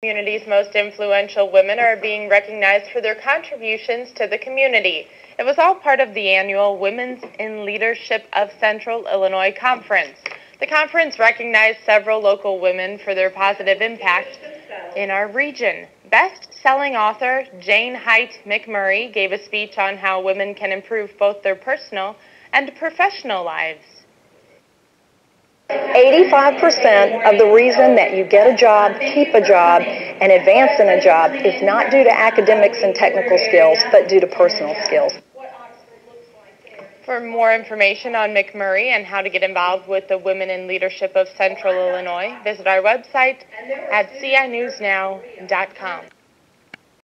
community's most influential women are being recognized for their contributions to the community. It was all part of the annual Women's in Leadership of Central Illinois Conference. The conference recognized several local women for their positive impact in our region. Best-selling author Jane Hight McMurry gave a speech on how women can improve both their personal and professional lives. 85% of the reason that you get a job, keep a job, and advance in a job is not due to academics and technical skills, but due to personal skills. For more information on McMurry and how to get involved with the Women in Leadership of Central Illinois, visit our website at cinewsnow.com.